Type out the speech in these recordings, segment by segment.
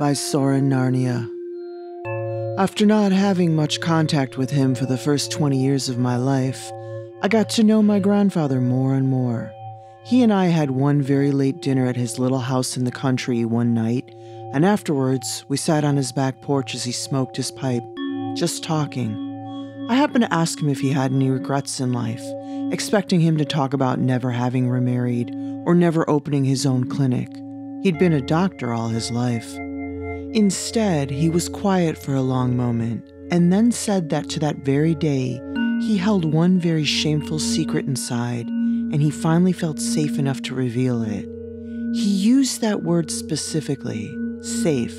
by Soren Narnia. After not having much contact with him for the first 20 years of my life, I got to know my grandfather more and more. He and I had one very late dinner at his little house in the country one night, and afterwards we sat on his back porch as he smoked his pipe, just talking. I happened to ask him if he had any regrets in life, expecting him to talk about never having remarried or never opening his own clinic. He'd been a doctor all his life. Instead, he was quiet for a long moment and then said that to that very day, he held one very shameful secret inside and he finally felt safe enough to reveal it. He used that word specifically safe.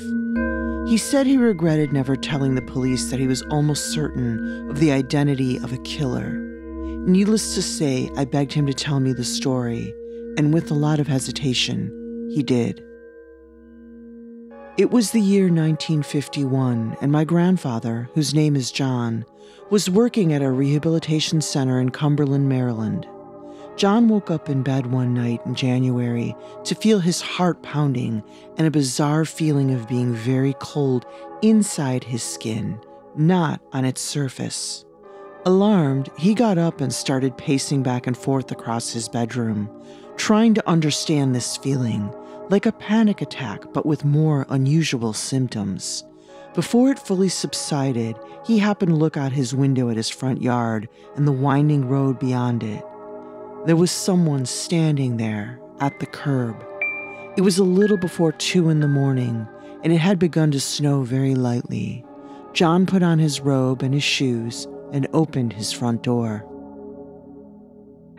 He said he regretted never telling the police that he was almost certain of the identity of a killer. Needless to say, I begged him to tell me the story, and with a lot of hesitation, he did. It was the year 1951, and my grandfather, whose name is John, was working at a rehabilitation center in Cumberland, Maryland. John woke up in bed one night in January to feel his heart pounding and a bizarre feeling of being very cold inside his skin, not on its surface. Alarmed, he got up and started pacing back and forth across his bedroom, trying to understand this feeling like a panic attack, but with more unusual symptoms. Before it fully subsided, he happened to look out his window at his front yard and the winding road beyond it. There was someone standing there at the curb. It was a little before two in the morning, and it had begun to snow very lightly. John put on his robe and his shoes and opened his front door.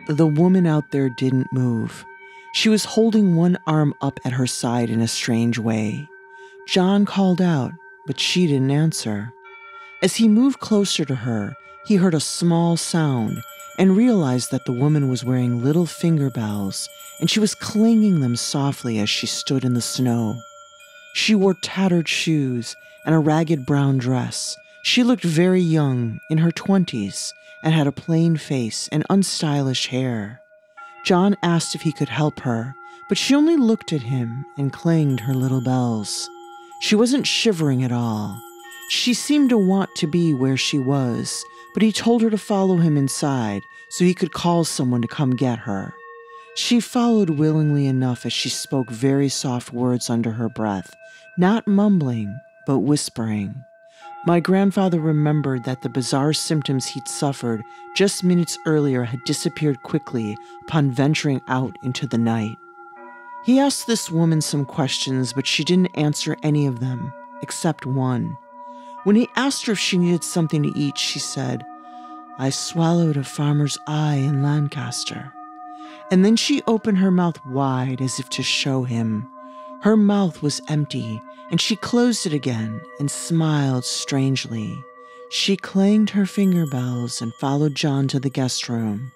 The woman out there didn't move. She was holding one arm up at her side in a strange way. John called out, but she didn't answer. As he moved closer to her, he heard a small sound and realized that the woman was wearing little finger bells and she was clanging them softly as she stood in the snow. She wore tattered shoes and a ragged brown dress. She looked very young, in her twenties, and had a plain face and unstylish hair. John asked if he could help her, but she only looked at him and clanged her little bells. She wasn't shivering at all. She seemed to want to be where she was, but he told her to follow him inside so he could call someone to come get her. She followed willingly enough as she spoke very soft words under her breath, not mumbling, but whispering. My grandfather remembered that the bizarre symptoms he'd suffered just minutes earlier had disappeared quickly upon venturing out into the night. He asked this woman some questions, but she didn't answer any of them, except one. When he asked her if she needed something to eat, she said, I swallowed a farmer's eye in Lancaster. And then she opened her mouth wide as if to show him. Her mouth was empty, and she closed it again and smiled strangely. She clanged her finger bells and followed John to the guest room.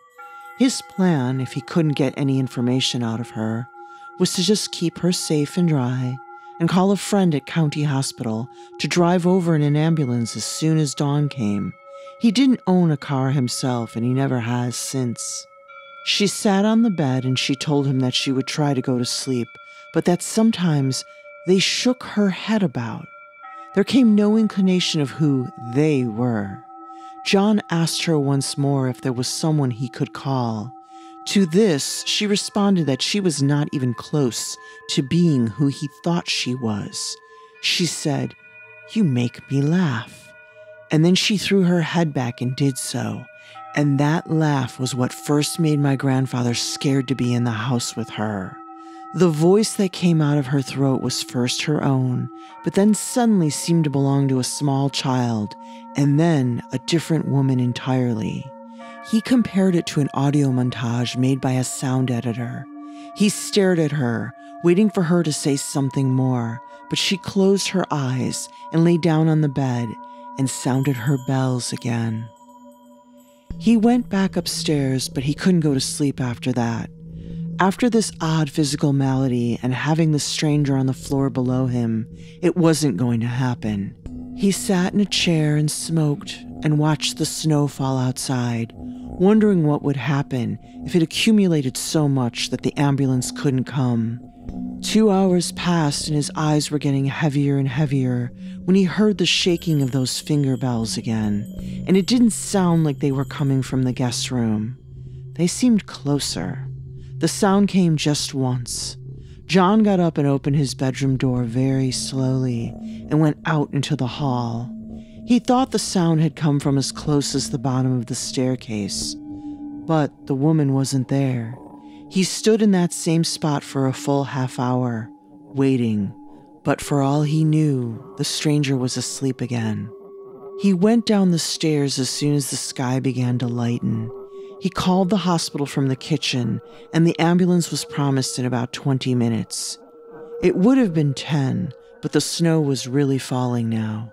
His plan, if he couldn't get any information out of her, was to just keep her safe and dry and call a friend at County Hospital to drive over in an ambulance as soon as dawn came. He didn't own a car himself, and he never has since. She sat on the bed and she told him that she would try to go to sleep, but that sometimes they shook her head about. There came no inclination of who they were. John asked her once more if there was someone he could call. To this, she responded that she was not even close to being who he thought she was. She said, You make me laugh. And then she threw her head back and did so. And that laugh was what first made my grandfather scared to be in the house with her. The voice that came out of her throat was first her own, but then suddenly seemed to belong to a small child, and then a different woman entirely. He compared it to an audio montage made by a sound editor. He stared at her, waiting for her to say something more, but she closed her eyes and lay down on the bed and sounded her bells again. He went back upstairs, but he couldn't go to sleep after that. After this odd physical malady and having the stranger on the floor below him, it wasn't going to happen. He sat in a chair and smoked, and watched the snow fall outside, wondering what would happen if it accumulated so much that the ambulance couldn't come. Two hours passed and his eyes were getting heavier and heavier when he heard the shaking of those finger bells again, and it didn't sound like they were coming from the guest room. They seemed closer. The sound came just once. John got up and opened his bedroom door very slowly and went out into the hall. He thought the sound had come from as close as the bottom of the staircase, but the woman wasn't there. He stood in that same spot for a full half hour, waiting, but for all he knew, the stranger was asleep again. He went down the stairs as soon as the sky began to lighten. He called the hospital from the kitchen, and the ambulance was promised in about 20 minutes. It would have been 10, but the snow was really falling now.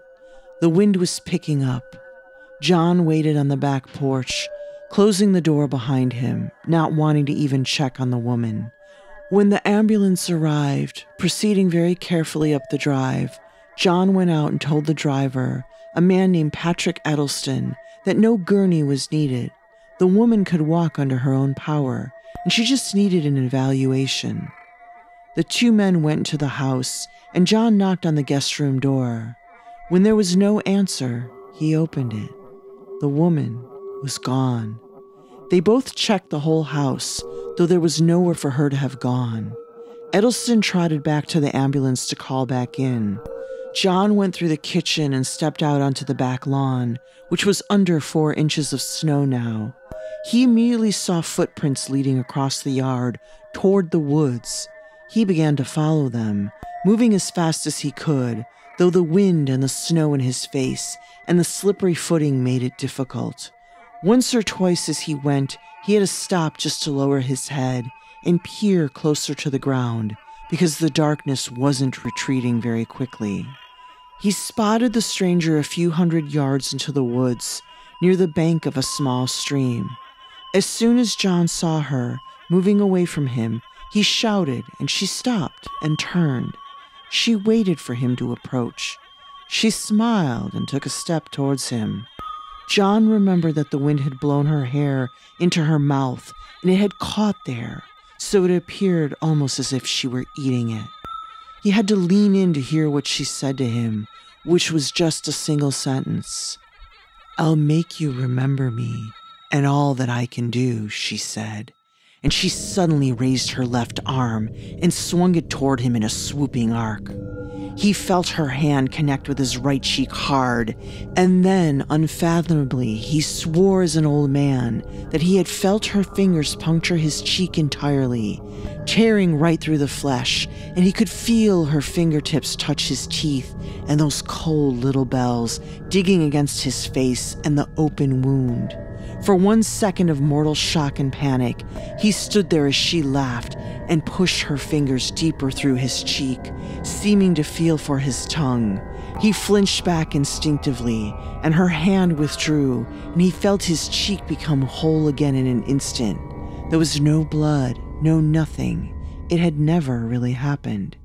The wind was picking up. John waited on the back porch, closing the door behind him, not wanting to even check on the woman. When the ambulance arrived, proceeding very carefully up the drive, John went out and told the driver, a man named Patrick Edelston, that no gurney was needed. The woman could walk under her own power, and she just needed an evaluation. The two men went to the house, and John knocked on the guest room door. When there was no answer, he opened it. The woman was gone. They both checked the whole house, though there was nowhere for her to have gone. Edelston trotted back to the ambulance to call back in. John went through the kitchen and stepped out onto the back lawn, which was under four inches of snow now. He immediately saw footprints leading across the yard toward the woods. He began to follow them, moving as fast as he could, though the wind and the snow in his face and the slippery footing made it difficult. Once or twice as he went, he had to stop just to lower his head and peer closer to the ground because the darkness wasn't retreating very quickly. He spotted the stranger a few hundred yards into the woods near the bank of a small stream. As soon as John saw her moving away from him, he shouted and she stopped and turned. She waited for him to approach. She smiled and took a step towards him. John remembered that the wind had blown her hair into her mouth and it had caught there, so it appeared almost as if she were eating it. He had to lean in to hear what she said to him, which was just a single sentence. I'll make you remember me and all that I can do, she said. And she suddenly raised her left arm and swung it toward him in a swooping arc. He felt her hand connect with his right cheek hard, and then, unfathomably, he swore as an old man that he had felt her fingers puncture his cheek entirely, tearing right through the flesh, and he could feel her fingertips touch his teeth and those cold little bells digging against his face and the open wound. For one second of mortal shock and panic, he stood there as she laughed and pushed her fingers deeper through his cheek, seeming to feel for his tongue. He flinched back instinctively, and her hand withdrew, and he felt his cheek become whole again in an instant. There was no blood, no nothing. It had never really happened.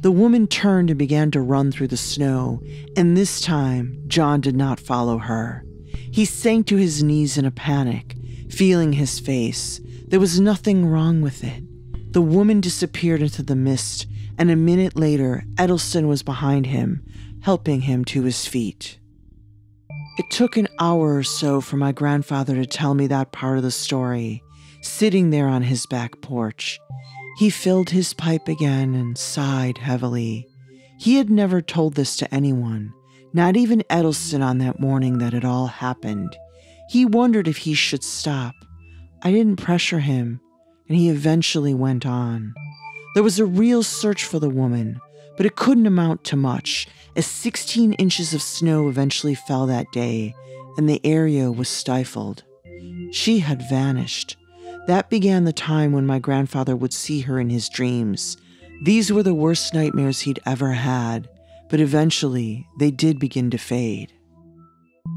The woman turned and began to run through the snow, and this time John did not follow her. He sank to his knees in a panic, feeling his face. There was nothing wrong with it. The woman disappeared into the mist, and a minute later, Edelston was behind him, helping him to his feet. It took an hour or so for my grandfather to tell me that part of the story, sitting there on his back porch. He filled his pipe again and sighed heavily. He had never told this to anyone, not even Edelston on that morning that it all happened. He wondered if he should stop. I didn't pressure him, and he eventually went on. There was a real search for the woman, but it couldn't amount to much, as 16 inches of snow eventually fell that day, and the area was stifled. She had vanished. That began the time when my grandfather would see her in his dreams. These were the worst nightmares he'd ever had, but eventually they did begin to fade.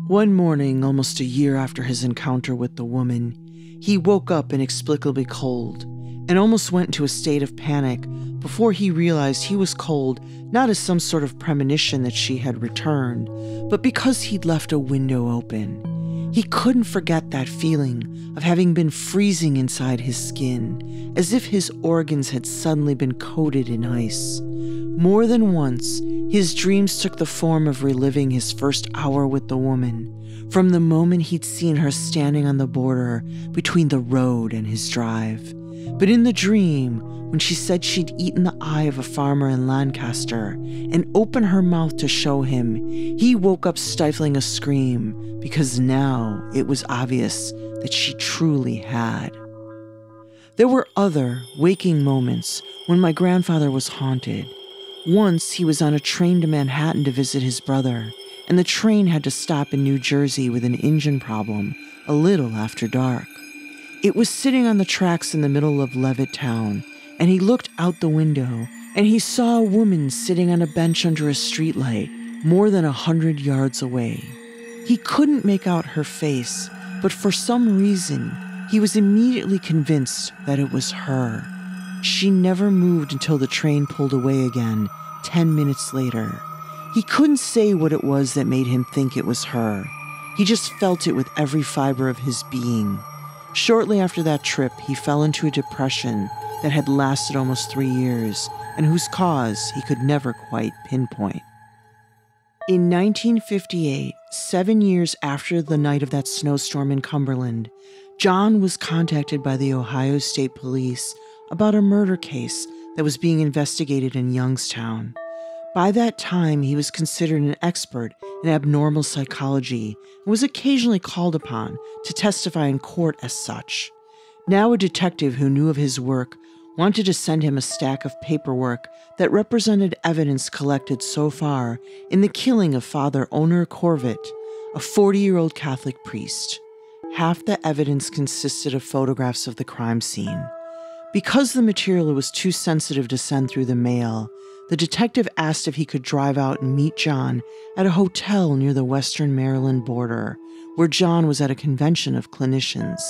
One morning, almost a year after his encounter with the woman, he woke up inexplicably cold, and almost went into a state of panic before he realized he was cold not as some sort of premonition that she had returned, but because he'd left a window open. He couldn't forget that feeling of having been freezing inside his skin, as if his organs had suddenly been coated in ice. More than once, his dreams took the form of reliving his first hour with the woman, from the moment he'd seen her standing on the border between the road and his drive. But in the dream, when she said she'd eaten the eye of a farmer in Lancaster and opened her mouth to show him, he woke up stifling a scream because now it was obvious that she truly had. There were other waking moments when my grandfather was haunted. Once he was on a train to Manhattan to visit his brother, and the train had to stop in New Jersey with an engine problem a little after dark. It was sitting on the tracks in the middle of Levittown, and he looked out the window and he saw a woman sitting on a bench under a streetlight more than a hundred yards away. He couldn't make out her face, but for some reason, he was immediately convinced that it was her. She never moved until the train pulled away again, 10 minutes later. He couldn't say what it was that made him think it was her. He just felt it with every fiber of his being. Shortly after that trip, he fell into a depression that had lasted almost three years and whose cause he could never quite pinpoint. In 1958, seven years after the night of that snowstorm in Cumberland, John was contacted by the Ohio State Police about a murder case that was being investigated in Youngstown. By that time, he was considered an expert in abnormal psychology and was occasionally called upon to testify in court as such. Now, a detective who knew of his work wanted to send him a stack of paperwork that represented evidence collected so far in the killing of Father Onur Corvitt, a 40 year old Catholic priest. Half the evidence consisted of photographs of the crime scene. Because the material was too sensitive to send through the mail, the detective asked if he could drive out and meet John at a hotel near the western Maryland border, where John was at a convention of clinicians.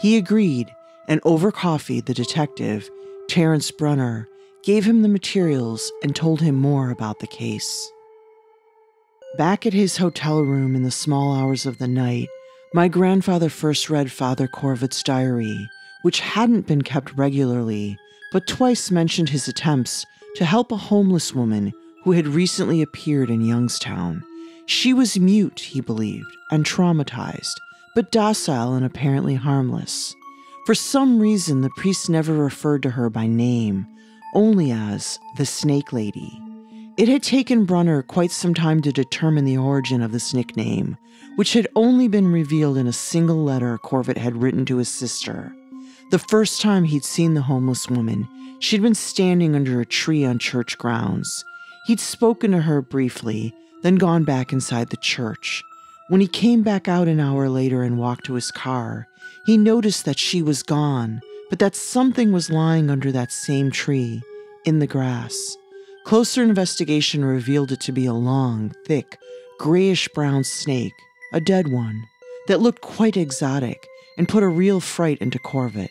He agreed, and over coffee, the detective, Terence Brunner, gave him the materials and told him more about the case. Back at his hotel room in the small hours of the night, my grandfather first read Father Corvitt's diary, which hadn't been kept regularly, but twice mentioned his attempts to help a homeless woman who had recently appeared in Youngstown. She was mute, he believed, and traumatized, but docile and apparently harmless. For some reason, the priest never referred to her by name, only as the Snake Lady. It had taken Brunner quite some time to determine the origin of this nickname, which had only been revealed in a single letter Corvitt had written to his sister. The first time he'd seen the homeless woman, she'd been standing under a tree on church grounds. He'd spoken to her briefly, then gone back inside the church. When he came back out an hour later and walked to his car, he noticed that she was gone, but that something was lying under that same tree, in the grass. Closer investigation revealed it to be a long, thick, grayish brown snake, a dead one, that looked quite exotic and put a real fright into Corvitt.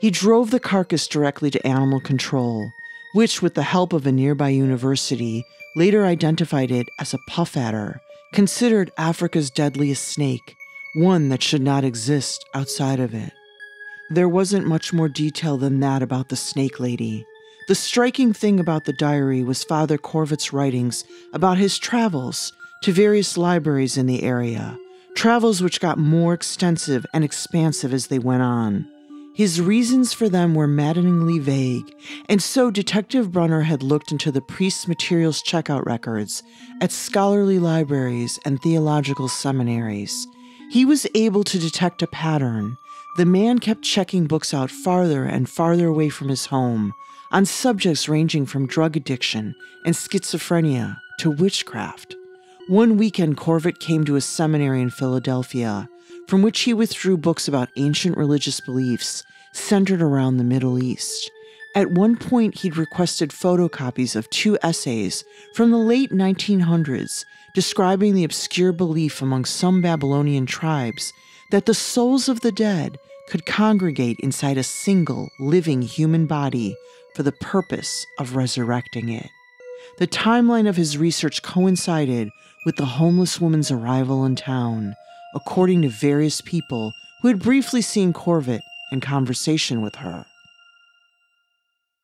He drove the carcass directly to animal control, which, with the help of a nearby university, later identified it as a puff adder, considered Africa's deadliest snake, one that should not exist outside of it. There wasn't much more detail than that about the snake lady. The striking thing about the diary was Father Corvitt's writings about his travels to various libraries in the area, travels which got more extensive and expansive as they went on. His reasons for them were maddeningly vague, and so Detective Brunner had looked into the priest's materials checkout records at scholarly libraries and theological seminaries. He was able to detect a pattern. The man kept checking books out farther and farther away from his home on subjects ranging from drug addiction and schizophrenia to witchcraft. One weekend, Corvitt came to a seminary in Philadelphia from which he withdrew books about ancient religious beliefs centered around the Middle East. At one point, he'd requested photocopies of two essays from the late 1900s describing the obscure belief among some Babylonian tribes that the souls of the dead could congregate inside a single living human body for the purpose of resurrecting it. The timeline of his research coincided with the homeless woman's arrival in town, according to various people who had briefly seen Corvitt in conversation with her.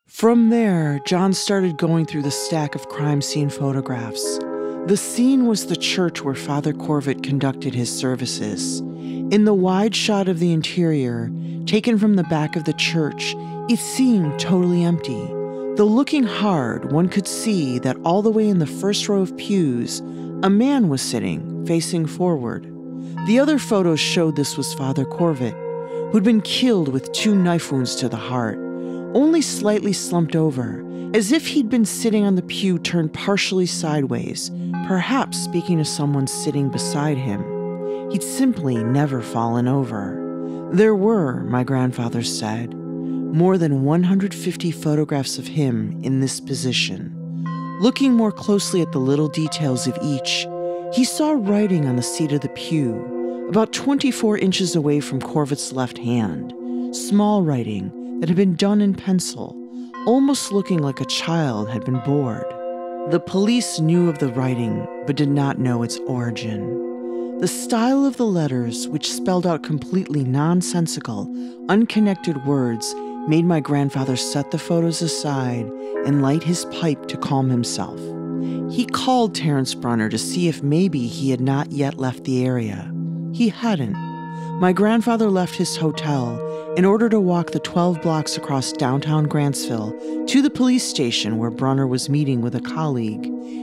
From there, John started going through the stack of crime scene photographs. The scene was the church where Father Corvitt conducted his services. In the wide shot of the interior, taken from the back of the church, it seemed totally empty. Though looking hard, one could see that all the way in the first row of pews, a man was sitting, facing forward. The other photos showed this was Father Corvitt, who'd been killed with two knife wounds to the heart only slightly slumped over, as if he'd been sitting on the pew turned partially sideways, perhaps speaking to someone sitting beside him. He'd simply never fallen over. There were, my grandfather said, more than 150 photographs of him in this position. Looking more closely at the little details of each, he saw writing on the seat of the pew, about 24 inches away from Corvitt's left hand, small writing that had been done in pencil, almost looking like a child had been bored. The police knew of the writing, but did not know its origin. The style of the letters, which spelled out completely nonsensical, unconnected words, made my grandfather set the photos aside and light his pipe to calm himself. He called Terence Brunner to see if maybe he had not yet left the area. He hadn't. My grandfather left his hotel in order to walk the 12 blocks across downtown Grantsville to the police station where Brunner was meeting with a colleague.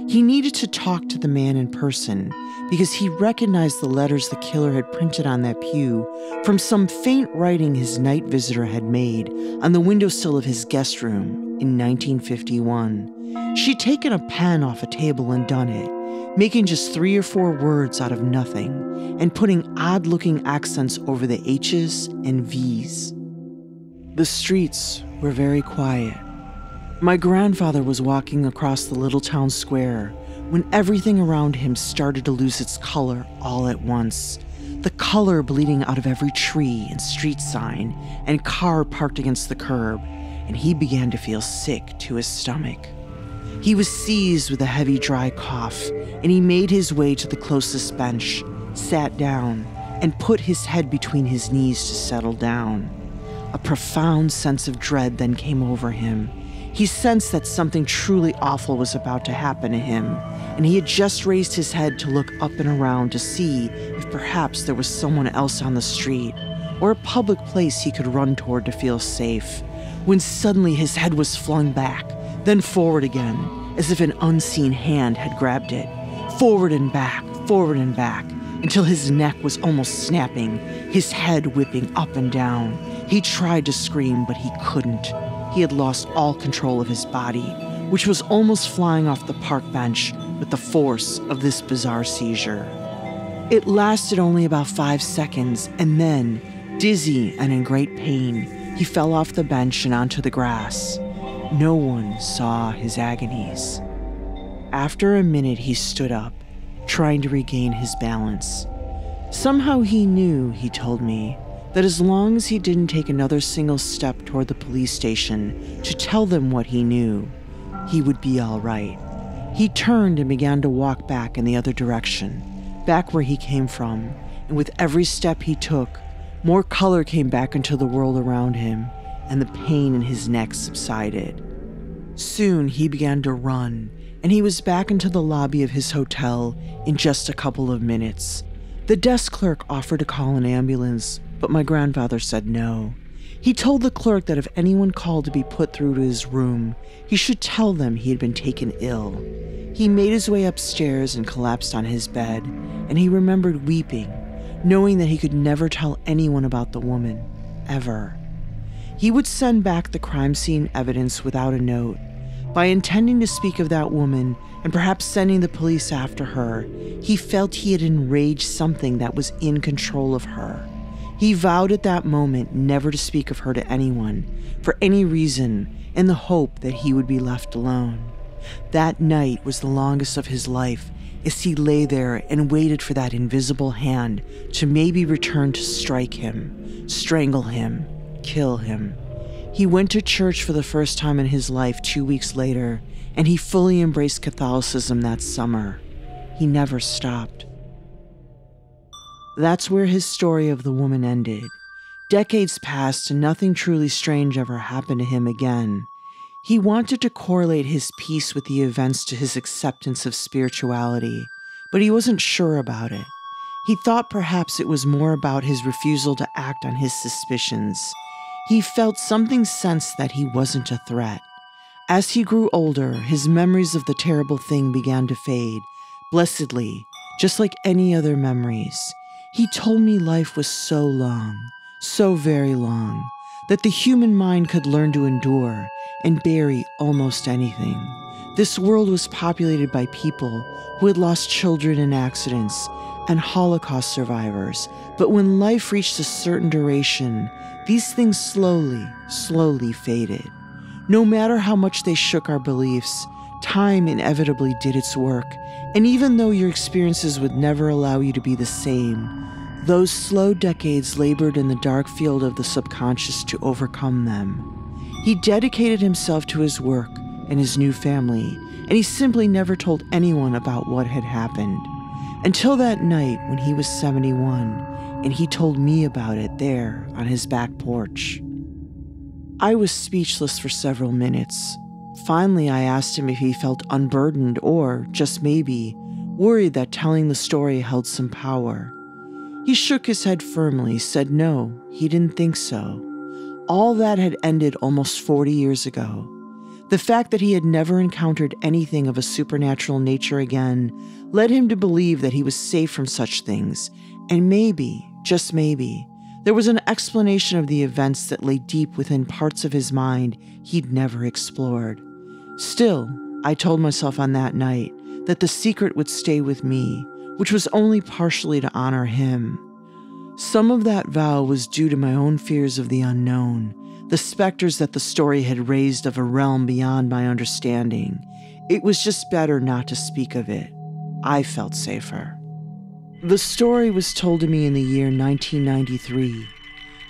He needed to talk to the man in person because he recognized the letters the killer had printed on that pew from some faint writing his night visitor had made on the windowsill of his guest room in 1951. She'd taken a pen off a table and done it making just three or four words out of nothing and putting odd looking accents over the H's and V's. The streets were very quiet. My grandfather was walking across the little town square when everything around him started to lose its color all at once. The color bleeding out of every tree and street sign and car parked against the curb, and he began to feel sick to his stomach. He was seized with a heavy, dry cough, and he made his way to the closest bench, sat down, and put his head between his knees to settle down. A profound sense of dread then came over him. He sensed that something truly awful was about to happen to him, and he had just raised his head to look up and around to see if perhaps there was someone else on the street or a public place he could run toward to feel safe, when suddenly his head was flung back then forward again, as if an unseen hand had grabbed it. Forward and back, forward and back, until his neck was almost snapping, his head whipping up and down. He tried to scream, but he couldn't. He had lost all control of his body, which was almost flying off the park bench with the force of this bizarre seizure. It lasted only about five seconds, and then, dizzy and in great pain, he fell off the bench and onto the grass. No one saw his agonies. After a minute, he stood up, trying to regain his balance. Somehow he knew, he told me, that as long as he didn't take another single step toward the police station to tell them what he knew, he would be all right. He turned and began to walk back in the other direction, back where he came from, and with every step he took, more color came back into the world around him, and the pain in his neck subsided. Soon he began to run, and he was back into the lobby of his hotel in just a couple of minutes. The desk clerk offered to call an ambulance, but my grandfather said no. He told the clerk that if anyone called to be put through to his room, he should tell them he had been taken ill. He made his way upstairs and collapsed on his bed, and he remembered weeping, knowing that he could never tell anyone about the woman, ever. He would send back the crime scene evidence without a note. By intending to speak of that woman and perhaps sending the police after her, he felt he had enraged something that was in control of her. He vowed at that moment never to speak of her to anyone, for any reason, in the hope that he would be left alone. That night was the longest of his life, as he lay there and waited for that invisible hand to maybe return to strike him, strangle him, kill him. He went to church for the first time in his life two weeks later, and he fully embraced Catholicism that summer. He never stopped. That's where his story of the woman ended. Decades passed and nothing truly strange ever happened to him again. He wanted to correlate his peace with the events to his acceptance of spirituality, but he wasn't sure about it. He thought perhaps it was more about his refusal to act on his suspicions. He felt something sense that he wasn't a threat. As he grew older, his memories of the terrible thing began to fade, blessedly, just like any other memories. He told me life was so long, so very long, that the human mind could learn to endure and bury almost anything. This world was populated by people who had lost children in accidents and Holocaust survivors, but when life reached a certain duration, these things slowly, slowly faded. No matter how much they shook our beliefs, time inevitably did its work, and even though your experiences would never allow you to be the same, those slow decades labored in the dark field of the subconscious to overcome them. He dedicated himself to his work and his new family, and he simply never told anyone about what had happened. Until that night when he was 71, and he told me about it there on his back porch. I was speechless for several minutes. Finally, I asked him if he felt unburdened or, just maybe, worried that telling the story held some power. He shook his head firmly, said no, he didn't think so. All that had ended almost 40 years ago. The fact that he had never encountered anything of a supernatural nature again led him to believe that he was safe from such things, and maybe, just maybe, there was an explanation of the events that lay deep within parts of his mind he'd never explored. Still, I told myself on that night that the secret would stay with me, which was only partially to honor him. Some of that vow was due to my own fears of the unknown, the specters that the story had raised of a realm beyond my understanding. It was just better not to speak of it. I felt safer. The story was told to me in the year 1993.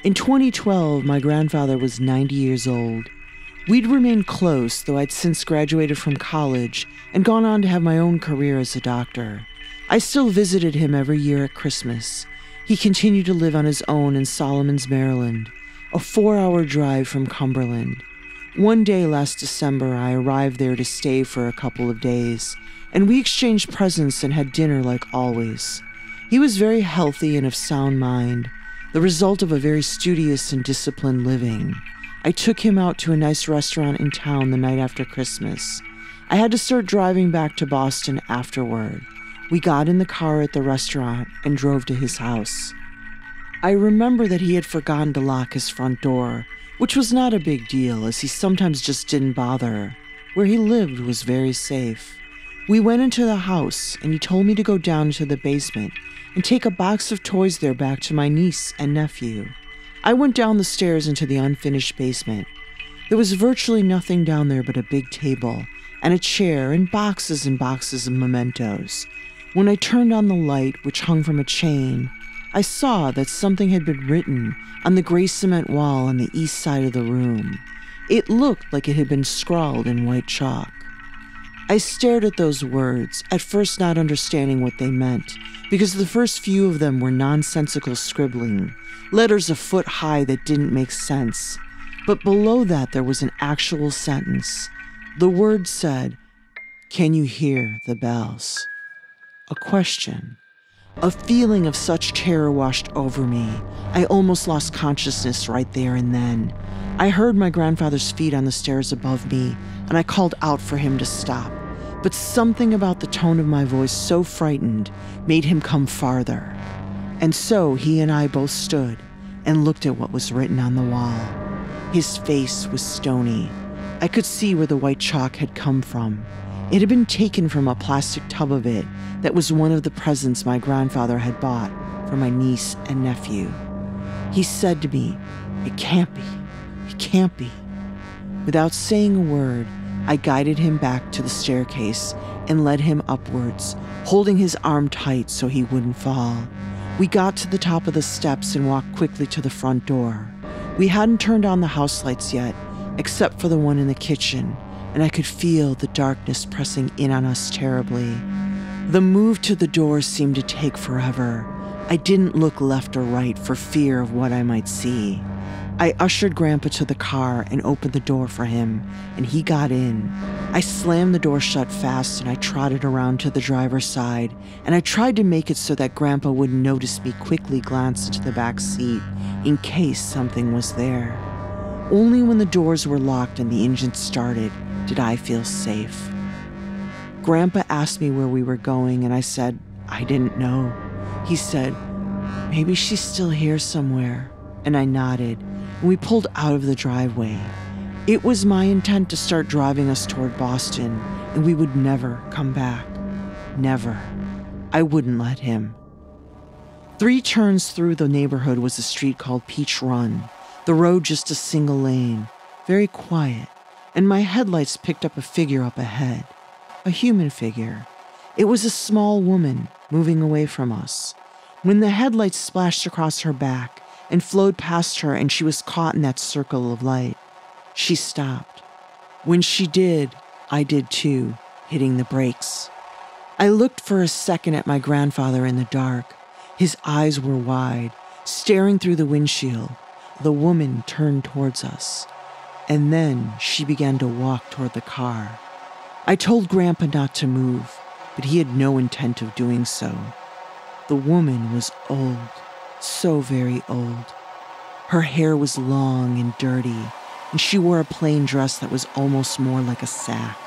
In 2012, my grandfather was 90 years old. We'd remained close, though I'd since graduated from college and gone on to have my own career as a doctor. I still visited him every year at Christmas, he continued to live on his own in Solomons, Maryland, a four hour drive from Cumberland. One day last December, I arrived there to stay for a couple of days, and we exchanged presents and had dinner like always. He was very healthy and of sound mind, the result of a very studious and disciplined living. I took him out to a nice restaurant in town the night after Christmas. I had to start driving back to Boston afterward. We got in the car at the restaurant and drove to his house. I remember that he had forgotten to lock his front door, which was not a big deal as he sometimes just didn't bother. Where he lived was very safe. We went into the house and he told me to go down to the basement and take a box of toys there back to my niece and nephew. I went down the stairs into the unfinished basement. There was virtually nothing down there but a big table and a chair and boxes and boxes of mementos. When I turned on the light, which hung from a chain, I saw that something had been written on the gray cement wall on the east side of the room. It looked like it had been scrawled in white chalk. I stared at those words, at first not understanding what they meant, because the first few of them were nonsensical scribbling, letters a foot high that didn't make sense. But below that, there was an actual sentence. The word said, Can you hear the bells? a question. A feeling of such terror washed over me. I almost lost consciousness right there and then. I heard my grandfather's feet on the stairs above me, and I called out for him to stop. But something about the tone of my voice so frightened made him come farther. And so he and I both stood and looked at what was written on the wall. His face was stony. I could see where the white chalk had come from. It had been taken from a plastic tub of it that was one of the presents my grandfather had bought for my niece and nephew. He said to me, It can't be. It can't be. Without saying a word, I guided him back to the staircase and led him upwards, holding his arm tight so he wouldn't fall. We got to the top of the steps and walked quickly to the front door. We hadn't turned on the house lights yet, except for the one in the kitchen, and I could feel the darkness pressing in on us terribly. The move to the door seemed to take forever. I didn't look left or right for fear of what I might see. I ushered Grandpa to the car and opened the door for him, and he got in. I slammed the door shut fast and I trotted around to the driver's side, and I tried to make it so that Grandpa wouldn't notice me quickly glance into the back seat in case something was there. Only when the doors were locked and the engine started did I feel safe. Grandpa asked me where we were going, and I said, I didn't know. He said, Maybe she's still here somewhere. And I nodded and we pulled out of the driveway. It was my intent to start driving us toward Boston, and we would never come back. Never. I wouldn't let him. Three turns through the neighborhood was a street called Peach Run, the road just a single lane, very quiet, and my headlights picked up a figure up ahead, a human figure. It was a small woman moving away from us. When the headlights splashed across her back, and flowed past her, and she was caught in that circle of light. She stopped. When she did, I did too, hitting the brakes. I looked for a second at my grandfather in the dark. His eyes were wide, staring through the windshield. The woman turned towards us, and then she began to walk toward the car. I told Grandpa not to move, but he had no intent of doing so. The woman was old so very old. Her hair was long and dirty, and she wore a plain dress that was almost more like a sack.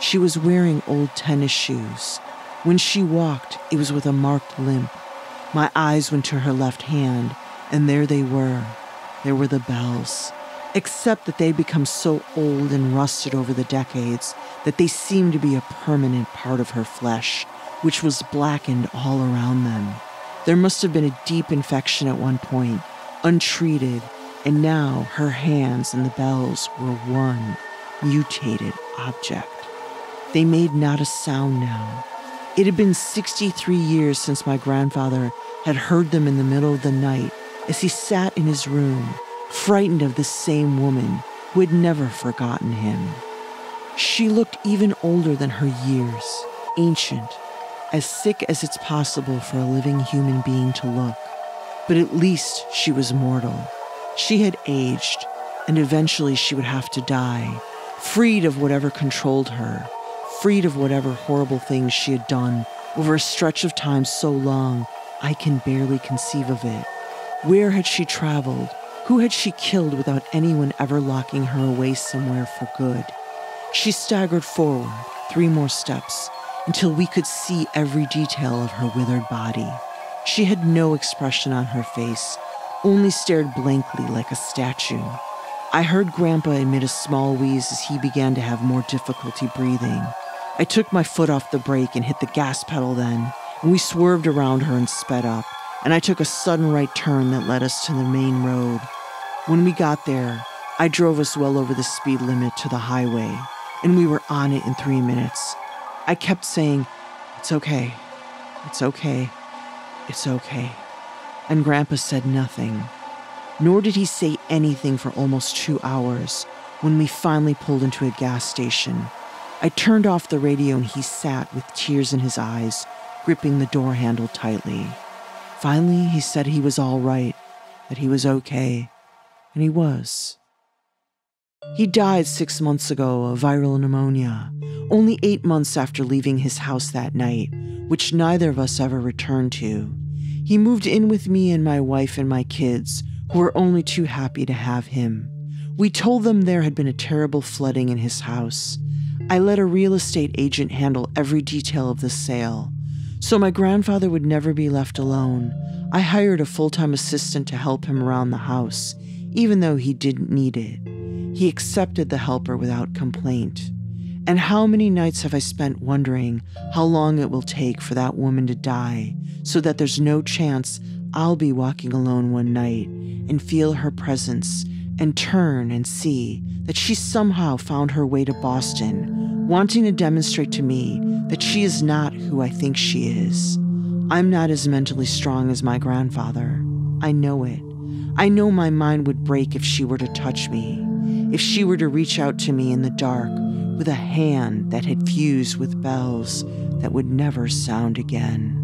She was wearing old tennis shoes. When she walked, it was with a marked limp. My eyes went to her left hand, and there they were. There were the bells, except that they'd become so old and rusted over the decades that they seemed to be a permanent part of her flesh, which was blackened all around them. There must have been a deep infection at one point, untreated, and now her hands and the bells were one mutated object. They made not a sound now. It had been 63 years since my grandfather had heard them in the middle of the night as he sat in his room, frightened of the same woman who had never forgotten him. She looked even older than her years, ancient as sick as it's possible for a living human being to look. But at least she was mortal. She had aged, and eventually she would have to die, freed of whatever controlled her, freed of whatever horrible things she had done over a stretch of time so long I can barely conceive of it. Where had she traveled? Who had she killed without anyone ever locking her away somewhere for good? She staggered forward, three more steps, until we could see every detail of her withered body. She had no expression on her face, only stared blankly like a statue. I heard Grandpa emit a small wheeze as he began to have more difficulty breathing. I took my foot off the brake and hit the gas pedal then, and we swerved around her and sped up, and I took a sudden right turn that led us to the main road. When we got there, I drove us well over the speed limit to the highway, and we were on it in three minutes. I kept saying, It's okay. It's okay. It's okay. And Grandpa said nothing. Nor did he say anything for almost two hours when we finally pulled into a gas station. I turned off the radio and he sat with tears in his eyes, gripping the door handle tightly. Finally, he said he was all right, that he was okay, and he was. He died six months ago of viral pneumonia, only eight months after leaving his house that night, which neither of us ever returned to. He moved in with me and my wife and my kids, who were only too happy to have him. We told them there had been a terrible flooding in his house. I let a real estate agent handle every detail of the sale. So my grandfather would never be left alone. I hired a full time assistant to help him around the house, even though he didn't need it. He accepted the helper without complaint. And how many nights have I spent wondering how long it will take for that woman to die so that there's no chance I'll be walking alone one night and feel her presence and turn and see that she somehow found her way to Boston, wanting to demonstrate to me that she is not who I think she is. I'm not as mentally strong as my grandfather. I know it. I know my mind would break if she were to touch me, if she were to reach out to me in the dark with a hand that had fused with bells that would never sound again.